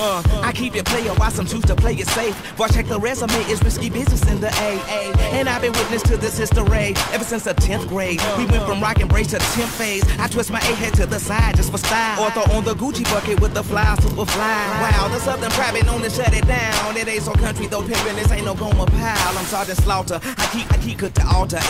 Uh, I keep it player while some choose to play it safe. Boy, check the resume, it's risky business in the AA. And I've been witness to this history ever since the 10th grade. We went from rock and brace to 10th phase. I twist my A head to the side just for style. Or throw on the Gucci bucket with the fly, super fly. Wow, the Southern private known to shut it down. It ain't so country though, pimpin', this ain't no Gomer Pyle. I'm Sergeant Slaughter. I keep, I keep cook the altar.